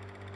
Hey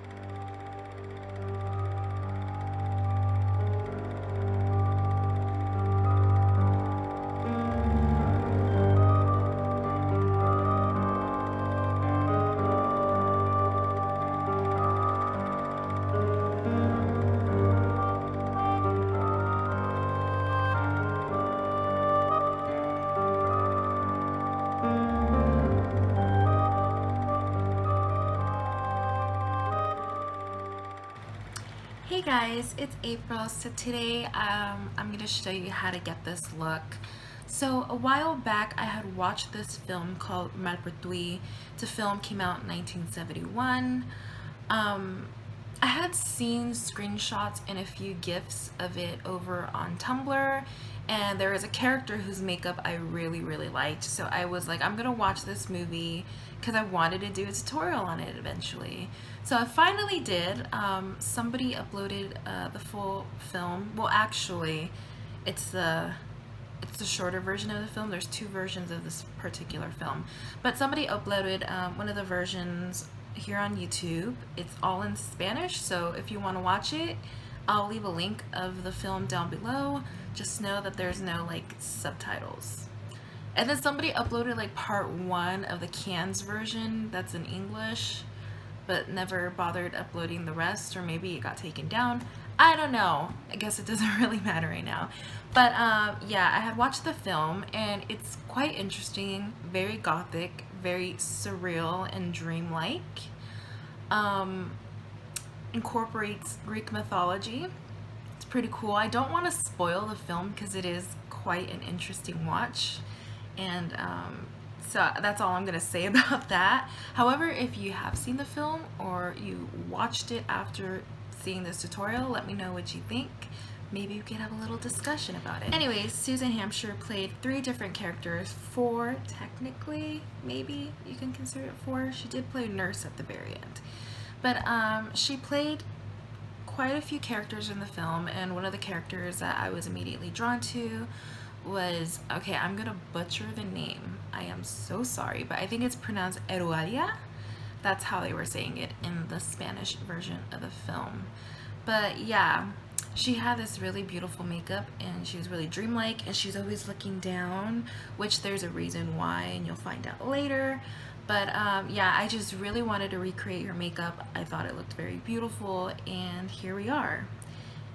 guys, it's April. So today um, I'm going to show you how to get this look. So a while back I had watched this film called Malpertuis. The film came out in 1971. Um, I had seen screenshots and a few gifs of it over on Tumblr and there was a character whose makeup I really really liked so I was like I'm gonna watch this movie because I wanted to do a tutorial on it eventually. So I finally did. Um, somebody uploaded uh, the full film. Well, actually, it's the it's the shorter version of the film. There's two versions of this particular film, but somebody uploaded um, one of the versions here on YouTube. It's all in Spanish, so if you want to watch it, I'll leave a link of the film down below. Just know that there's no like subtitles. And then somebody uploaded like part one of the Cannes version that's in English, but never bothered uploading the rest, or maybe it got taken down. I don't know. I guess it doesn't really matter right now. But um, yeah, I had watched the film and it's quite interesting, very gothic, very surreal and dreamlike. Um, incorporates Greek mythology. It's pretty cool. I don't want to spoil the film because it is quite an interesting watch. And um, so that's all I'm gonna say about that. However if you have seen the film or you watched it after seeing this tutorial let me know what you think. Maybe we could have a little discussion about it. Anyways Susan Hampshire played three different characters. Four technically maybe you can consider it four. She did play nurse at the very end but um, she played quite a few characters in the film and one of the characters that I was immediately drawn to was, okay, I'm gonna butcher the name. I am so sorry, but I think it's pronounced Erualia. That's how they were saying it in the Spanish version of the film. But yeah, she had this really beautiful makeup and she was really dreamlike and she's always looking down, which there's a reason why and you'll find out later. But um, yeah, I just really wanted to recreate her makeup. I thought it looked very beautiful and here we are.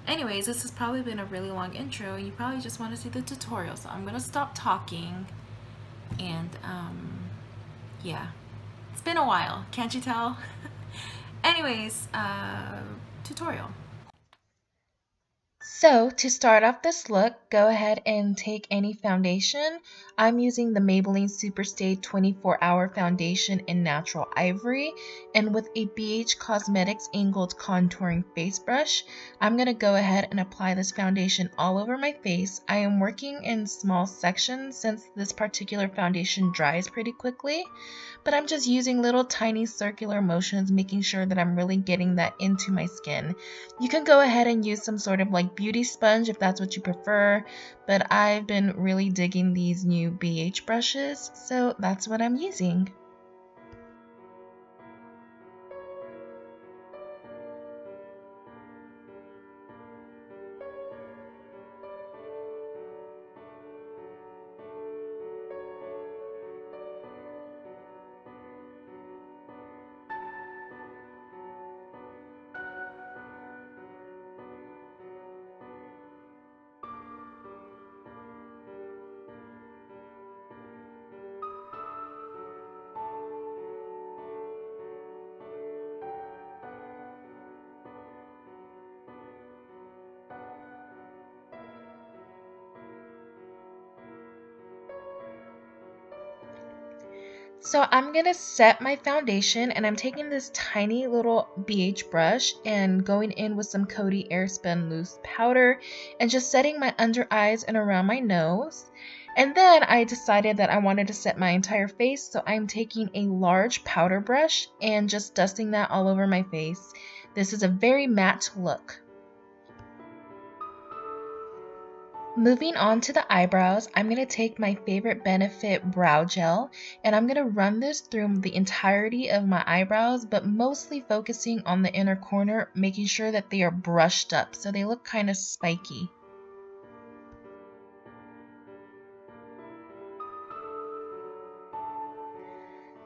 Anyways, this has probably been a really long intro and you probably just want to see the tutorial. So I'm going to stop talking and um, yeah, it's been a while. Can't you tell? Anyways, uh, tutorial. So to start off this look, go ahead and take any foundation. I'm using the Maybelline Superstay 24 Hour Foundation in Natural Ivory. And with a BH Cosmetics Angled Contouring Face Brush, I'm going to go ahead and apply this foundation all over my face. I am working in small sections since this particular foundation dries pretty quickly. But I'm just using little tiny circular motions, making sure that I'm really getting that into my skin. You can go ahead and use some sort of like beauty sponge if that's what you prefer, but I've been really digging these new BH brushes, so that's what I'm using. So I'm going to set my foundation and I'm taking this tiny little BH brush and going in with some Coty Airspun Loose Powder and just setting my under eyes and around my nose. And then I decided that I wanted to set my entire face so I'm taking a large powder brush and just dusting that all over my face. This is a very matte look. Moving on to the eyebrows, I'm going to take my favorite Benefit Brow Gel and I'm going to run this through the entirety of my eyebrows, but mostly focusing on the inner corner, making sure that they are brushed up so they look kind of spiky.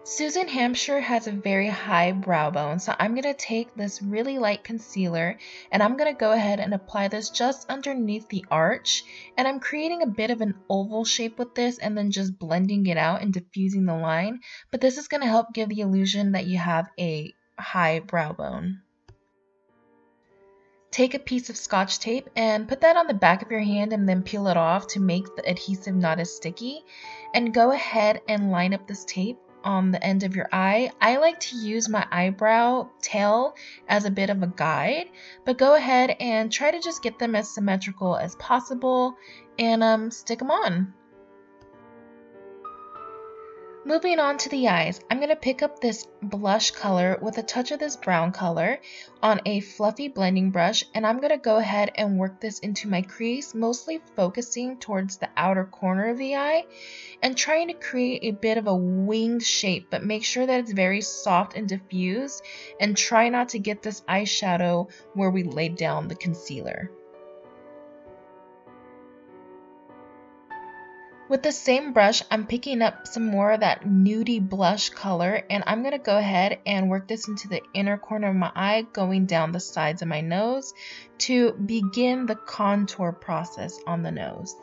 Susan Hampshire has a very high brow bone, so I'm going to take this really light concealer and I'm going to go ahead and apply this just underneath the arch. And I'm creating a bit of an oval shape with this and then just blending it out and diffusing the line. But this is going to help give the illusion that you have a high brow bone. Take a piece of scotch tape and put that on the back of your hand and then peel it off to make the adhesive not as sticky. And go ahead and line up this tape on the end of your eye. I like to use my eyebrow tail as a bit of a guide, but go ahead and try to just get them as symmetrical as possible and um, stick them on. Moving on to the eyes, I'm going to pick up this blush color with a touch of this brown color on a fluffy blending brush and I'm going to go ahead and work this into my crease, mostly focusing towards the outer corner of the eye and trying to create a bit of a winged shape, but make sure that it's very soft and diffused and try not to get this eyeshadow where we laid down the concealer. With the same brush, I'm picking up some more of that nudie blush color and I'm going to go ahead and work this into the inner corner of my eye going down the sides of my nose to begin the contour process on the nose.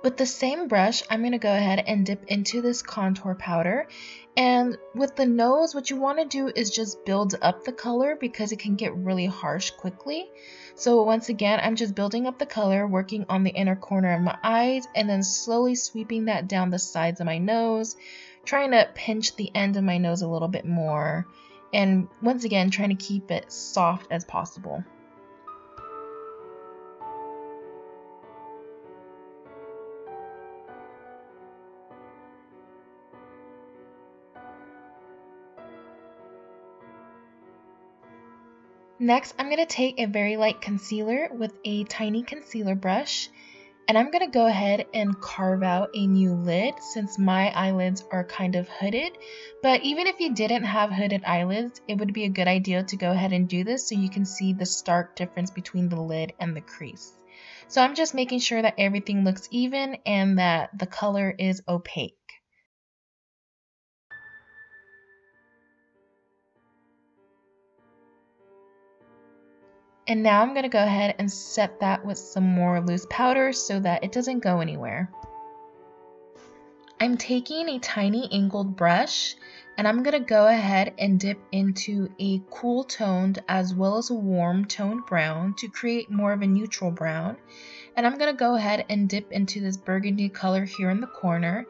With the same brush, I'm going to go ahead and dip into this contour powder. And with the nose, what you want to do is just build up the color because it can get really harsh quickly. So once again, I'm just building up the color, working on the inner corner of my eyes, and then slowly sweeping that down the sides of my nose, trying to pinch the end of my nose a little bit more. And once again, trying to keep it soft as possible. Next, I'm going to take a very light concealer with a tiny concealer brush and I'm going to go ahead and carve out a new lid since my eyelids are kind of hooded. But even if you didn't have hooded eyelids, it would be a good idea to go ahead and do this so you can see the stark difference between the lid and the crease. So I'm just making sure that everything looks even and that the color is opaque. And now I'm going to go ahead and set that with some more loose powder so that it doesn't go anywhere. I'm taking a tiny angled brush and I'm going to go ahead and dip into a cool toned as well as a warm toned brown to create more of a neutral brown. And I'm going to go ahead and dip into this burgundy color here in the corner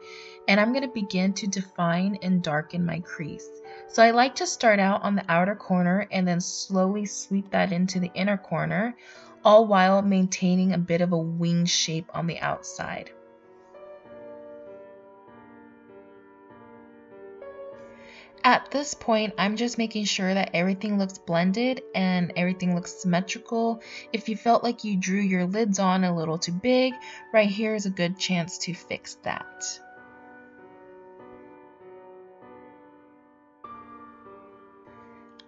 and I'm going to begin to define and darken my crease. So I like to start out on the outer corner and then slowly sweep that into the inner corner, all while maintaining a bit of a wing shape on the outside. At this point, I'm just making sure that everything looks blended and everything looks symmetrical. If you felt like you drew your lids on a little too big, right here is a good chance to fix that.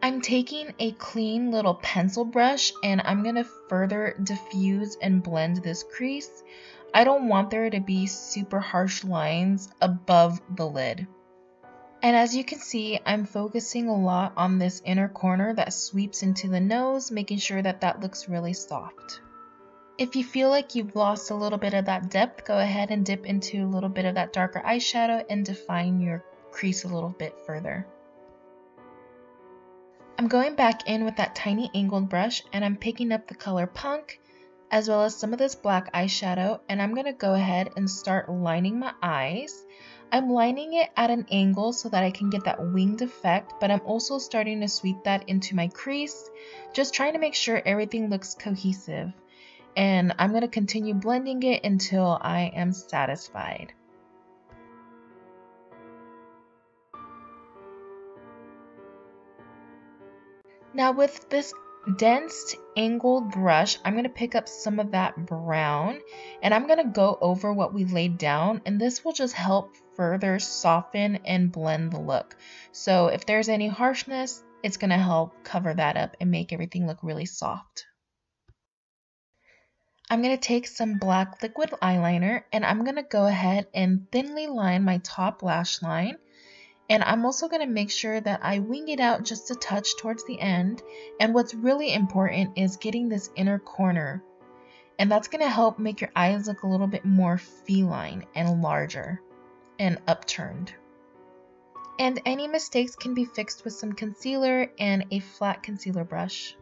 I'm taking a clean little pencil brush and I'm going to further diffuse and blend this crease. I don't want there to be super harsh lines above the lid. And as you can see, I'm focusing a lot on this inner corner that sweeps into the nose, making sure that that looks really soft. If you feel like you've lost a little bit of that depth, go ahead and dip into a little bit of that darker eyeshadow and define your crease a little bit further. I'm going back in with that tiny angled brush and I'm picking up the color Punk as well as some of this black eyeshadow and I'm going to go ahead and start lining my eyes. I'm lining it at an angle so that I can get that winged effect, but I'm also starting to sweep that into my crease, just trying to make sure everything looks cohesive. And I'm going to continue blending it until I am satisfied. Now with this dense angled brush, I'm going to pick up some of that brown and I'm going to go over what we laid down and this will just help further soften and blend the look. So if there's any harshness, it's going to help cover that up and make everything look really soft. I'm going to take some black liquid eyeliner and I'm going to go ahead and thinly line my top lash line and I'm also going to make sure that I wing it out just a touch towards the end. And what's really important is getting this inner corner. And that's going to help make your eyes look a little bit more feline and larger and upturned. And any mistakes can be fixed with some concealer and a flat concealer brush.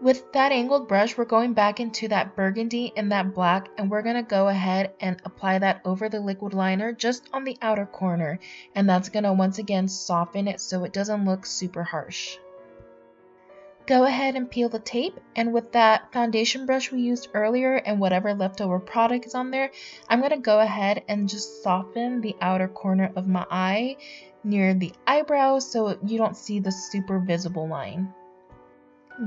With that angled brush, we're going back into that burgundy and that black, and we're going to go ahead and apply that over the liquid liner just on the outer corner. And that's going to once again soften it so it doesn't look super harsh. Go ahead and peel the tape, and with that foundation brush we used earlier and whatever leftover product is on there, I'm going to go ahead and just soften the outer corner of my eye near the eyebrow so you don't see the super visible line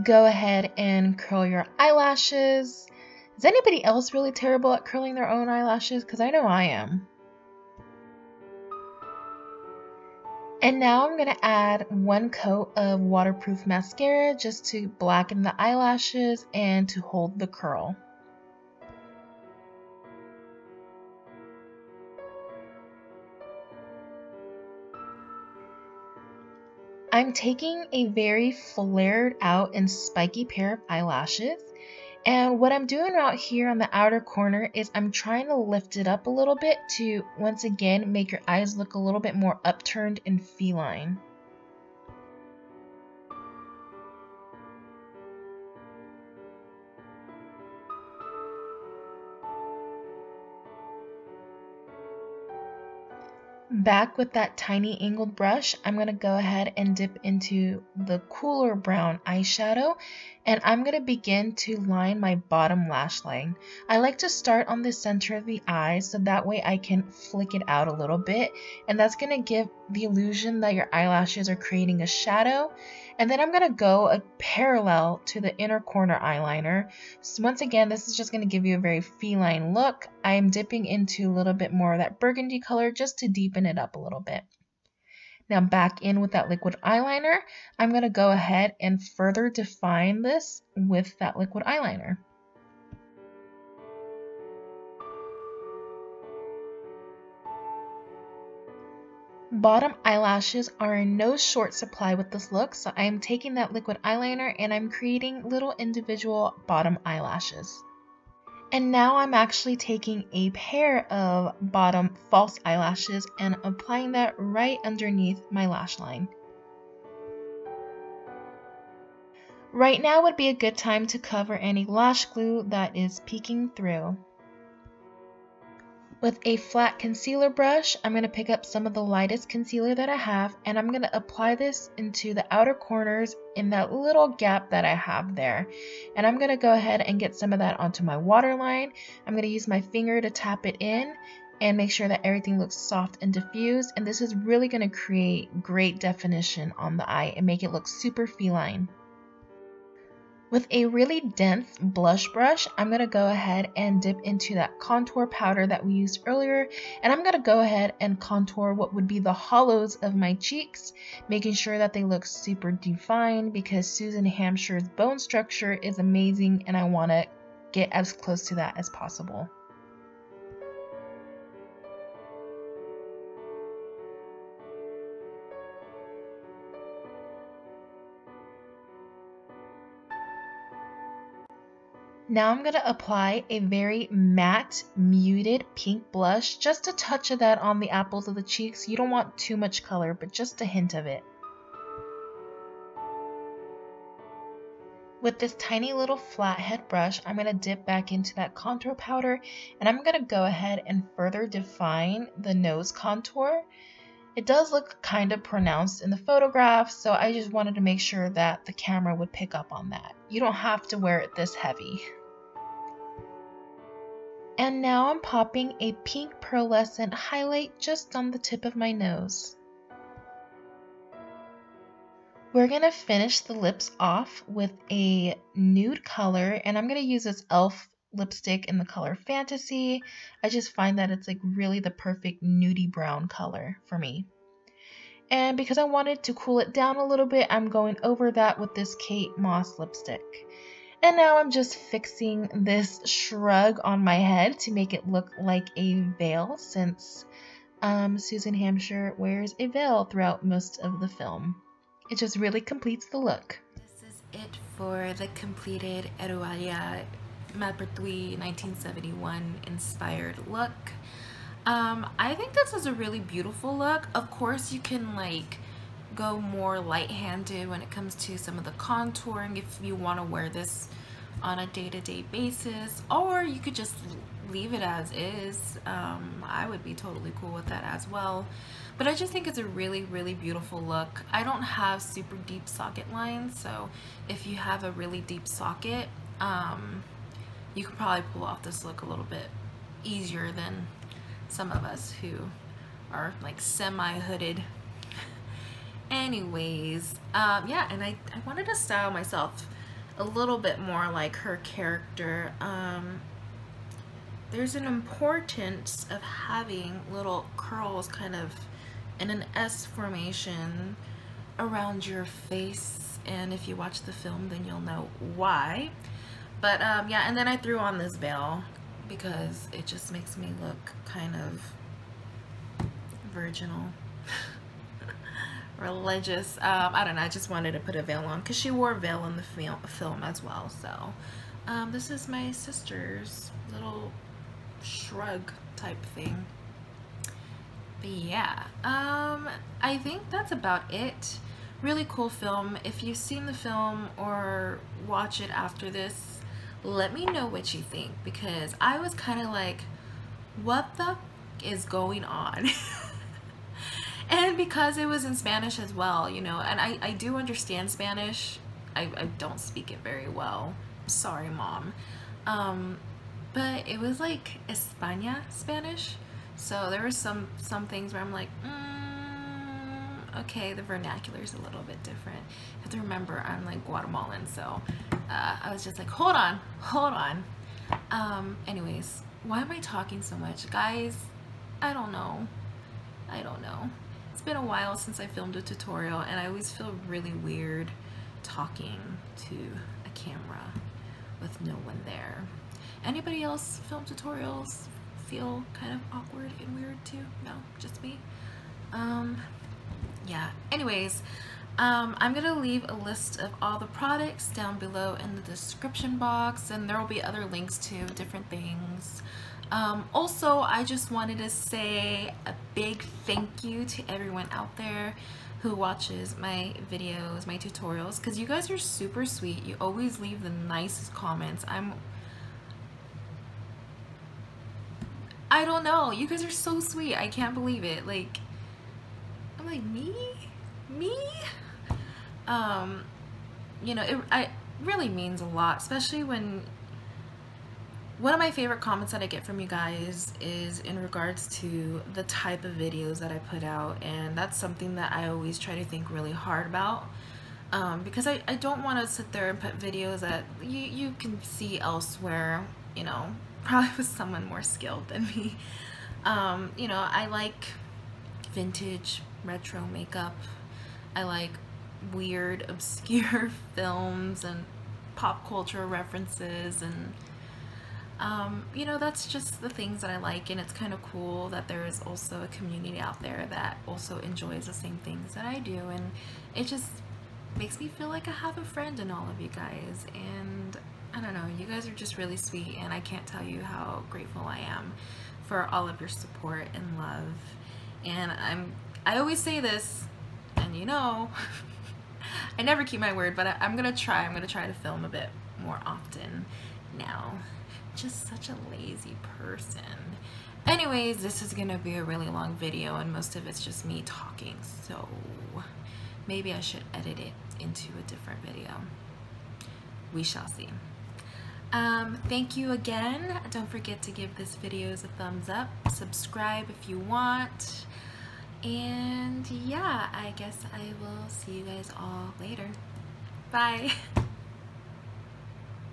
go ahead and curl your eyelashes. Is anybody else really terrible at curling their own eyelashes? Because I know I am. And now I'm going to add one coat of waterproof mascara just to blacken the eyelashes and to hold the curl. I'm taking a very flared out and spiky pair of eyelashes. And what I'm doing out here on the outer corner is I'm trying to lift it up a little bit to once again make your eyes look a little bit more upturned and feline. Back with that tiny angled brush, I'm going to go ahead and dip into the cooler brown eyeshadow and I'm going to begin to line my bottom lash line. I like to start on the center of the eye so that way I can flick it out a little bit and that's going to give the illusion that your eyelashes are creating a shadow and then I'm going to go a parallel to the inner corner eyeliner. So once again, this is just going to give you a very feline look. I'm dipping into a little bit more of that burgundy color just to deepen it up a little bit. Now back in with that liquid eyeliner, I'm going to go ahead and further define this with that liquid eyeliner. Bottom eyelashes are in no short supply with this look, so I am taking that liquid eyeliner and I'm creating little individual bottom eyelashes. And now I'm actually taking a pair of bottom false eyelashes and applying that right underneath my lash line. Right now would be a good time to cover any lash glue that is peeking through. With a flat concealer brush, I'm going to pick up some of the lightest concealer that I have and I'm going to apply this into the outer corners in that little gap that I have there. And I'm going to go ahead and get some of that onto my waterline. I'm going to use my finger to tap it in and make sure that everything looks soft and diffused. And this is really going to create great definition on the eye and make it look super feline. With a really dense blush brush, I'm going to go ahead and dip into that contour powder that we used earlier. And I'm going to go ahead and contour what would be the hollows of my cheeks, making sure that they look super defined because Susan Hampshire's bone structure is amazing and I want to get as close to that as possible. Now I'm going to apply a very matte, muted pink blush, just a touch of that on the apples of the cheeks. You don't want too much color, but just a hint of it. With this tiny little flathead brush, I'm going to dip back into that contour powder and I'm going to go ahead and further define the nose contour. It does look kind of pronounced in the photograph, so I just wanted to make sure that the camera would pick up on that. You don't have to wear it this heavy. And now I'm popping a pink pearlescent highlight just on the tip of my nose. We're going to finish the lips off with a nude color, and I'm going to use this e.l.f. lipstick in the color Fantasy. I just find that it's like really the perfect nudie brown color for me. And because I wanted to cool it down a little bit, I'm going over that with this Kate Moss lipstick. And now I'm just fixing this shrug on my head to make it look like a veil since um, Susan Hampshire wears a veil throughout most of the film. It just really completes the look. This is it for the completed Erualia Malpertuis 1971 inspired look. Um, I think this is a really beautiful look. Of course, you can like go more light-handed when it comes to some of the contouring if you want to wear this on a day-to-day -day basis or you could just leave it as is. Um, I would be totally cool with that as well. But I just think it's a really really beautiful look. I don't have super deep socket lines so if you have a really deep socket um, you could probably pull off this look a little bit easier than some of us who are like semi-hooded anyways um, yeah and I, I wanted to style myself a little bit more like her character. Um, there's an importance of having little curls kind of in an S formation around your face and if you watch the film then you'll know why. But um, yeah and then I threw on this veil because it just makes me look kind of virginal religious um, I don't know I just wanted to put a veil on because she wore a veil in the film film as well so um, this is my sister's little shrug type thing. But yeah, um, I think that's about it. Really cool film. If you've seen the film or watch it after this, let me know what you think because I was kind of like, what the is going on? and because it was in Spanish as well, you know, and I, I do understand Spanish. I, I don't speak it very well. Sorry, mom. Um, but it was like España Spanish. So there were some some things where I'm like, mm, okay, the vernacular is a little bit different. You have to remember I'm like Guatemalan, so uh, I was just like, hold on, hold on. Um, anyways, why am I talking so much, guys? I don't know. I don't know. It's been a while since I filmed a tutorial, and I always feel really weird talking to a camera with no one there. Anybody else film tutorials feel kind of awkward and weird too? No, just me? Um, yeah, anyways, um, I'm going to leave a list of all the products down below in the description box and there will be other links to different things. Um, also, I just wanted to say a big thank you to everyone out there who watches my videos, my tutorials, because you guys are super sweet. You always leave the nicest comments. I'm I don't know. You guys are so sweet. I can't believe it. Like, I'm like, me? Me? Um, you know, it I, really means a lot, especially when one of my favorite comments that I get from you guys is in regards to the type of videos that I put out and that's something that I always try to think really hard about um, because I, I don't want to sit there and put videos that you, you can see elsewhere you know probably with someone more skilled than me. Um, you know, I like vintage retro makeup. I like weird, obscure films and pop culture references and um, you know, that's just the things that I like and it's kind of cool that there is also a community out there that also enjoys the same things that I do and it just makes me feel like I have a friend in all of you guys and I don't know, you guys are just really sweet and I can't tell you how grateful I am for all of your support and love. And I'm, I always say this, and you know, I never keep my word, but I, I'm gonna try, I'm gonna try to film a bit more often now. Just such a lazy person. Anyways, this is gonna be a really long video and most of it's just me talking, so maybe I should edit it into a different video. We shall see. Um, thank you again. Don't forget to give this video a thumbs up. Subscribe if you want. And yeah, I guess I will see you guys all later. Bye!